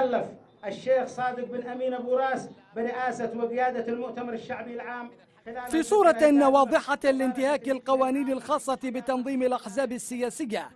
كلف الشيخ صادق بن أمين أبو راس برئاسة وقيادة المؤتمر الشعبي العام في صورة واضحة لانتهاك القوانين الخاصة بتنظيم الأحزاب السياسية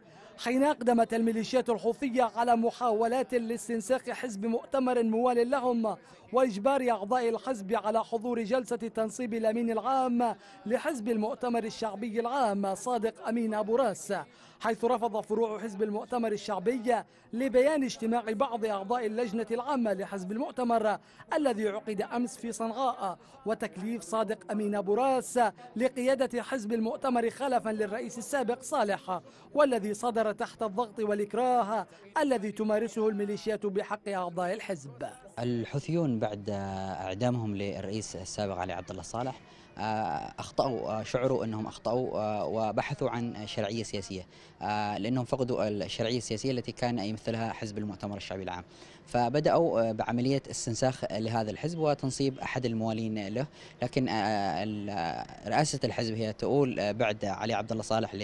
حين أقدمت الميليشيات الحوثية على محاولات لاستنساخ حزب مؤتمر موال لهم وإجبار أعضاء الحزب على حضور جلسة تنصيب الأمين العام لحزب المؤتمر الشعبي العام صادق أمين أبو راس حيث رفض فروع حزب المؤتمر الشعبي لبيان اجتماع بعض أعضاء اللجنة العامة لحزب المؤتمر الذي عقد أمس في صنعاء وتكليف صادق أمين أبو راس لقيادة حزب المؤتمر خلفا للرئيس السابق صالح والذي صدر تحت الضغط والإكراه الذي تمارسه الميليشيات بحق أعضاء الحزب. الحوثيون بعد إعدامهم للرئيس السابق علي عبد الله صالح أخطأوا شعروا أنهم أخطأوا وبحثوا عن شرعية سياسية لأنهم فقدوا الشرعية السياسية التي كان يمثلها حزب المؤتمر الشعبي العام. فبدأوا بعملية استنساخ لهذا الحزب وتنصيب أحد الموالين له. لكن رئاسة الحزب هي تؤول بعد علي عبد الله صالح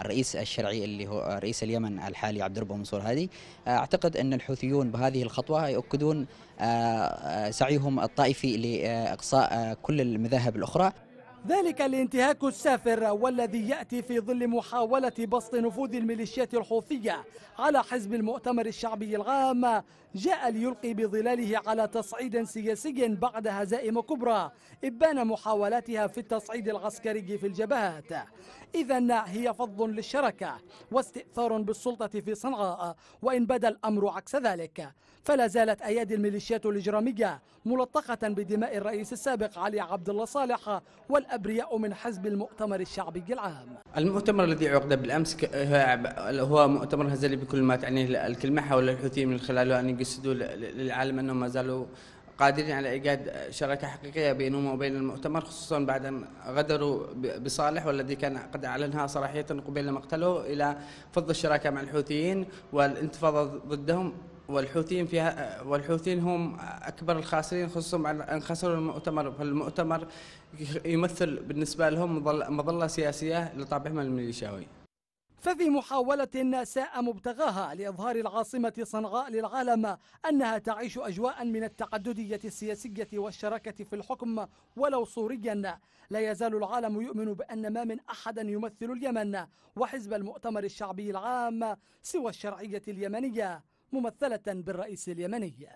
للرئيس الشرعي اللي هو رئيس اليمن الحالي عبد الرب منصور هادي أعتقد أن الحوثيون بهذه الخطوة يؤكدون سعيهم الطائفي لإقصاء كل المذاهب الأخرى. ذلك الانتهاك السافر والذي يأتي في ظل محاولة بسط نفوذ الميليشيات الحوثية على حزب المؤتمر الشعبي العام. جاء ليلقي بظلاله على تصعيد سياسي بعد هزائم كبرى إبان محاولاتها في التصعيد العسكري في الجبهات. إذا هي فض للشركة واستئثار بالسلطة في صنعاء وإن بدا الأمر عكس ذلك. فلا زالت أيادي الميليشيات الإجرامية ملطخة بدماء الرئيس السابق علي عبد الله صالح والأبرياء من حزب المؤتمر الشعبي العام. المؤتمر الذي عقد بالأمس هو مؤتمر هزلي بكل ما تعنيه الكلمة حول الحوثيين من خلاله أن يجسدوا للعالم أنهم ما زالوا قادرين على إيجاد شراكة حقيقية بينهم وبين المؤتمر خصوصا بعد ان غدروا بصالح والذي كان قد أعلنها صراحيه قبيل مقتله إلى فض الشراكة مع الحوثيين والانتفاضة ضدهم. والحوثيين فيها والحوثيين هم أكبر الخاسرين خصوصا إن خسروا المؤتمر. فالمؤتمر يمثل بالنسبة لهم مظلة سياسية لطابعهم الميليشياوي. ففي محاولة ساء مبتغاها لإظهار العاصمة صنعاء للعالم أنها تعيش أجواء من التعددية السياسية والشراكة في الحكم ولو صوريا. لا يزال العالم يؤمن بأن ما من أحد يمثل اليمن وحزب المؤتمر الشعبي العام سوى الشرعية اليمنية. ممثلة بالرئيس اليمني.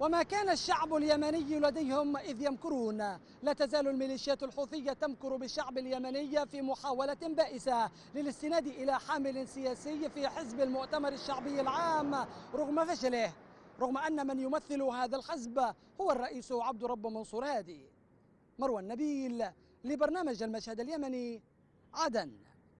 وما كان الشعب اليمني لديهم إذ يمكرون. لا تزال الميليشيات الحوثية تمكر بالشعب اليمني في محاولة بائسة للاستناد إلى حامل سياسي في حزب المؤتمر الشعبي العام رغم فشله. رغم أن من يمثل هذا الحزب هو الرئيس عبد رب منصور هادي. مروى النبيل لبرنامج المشهد اليمني عدن.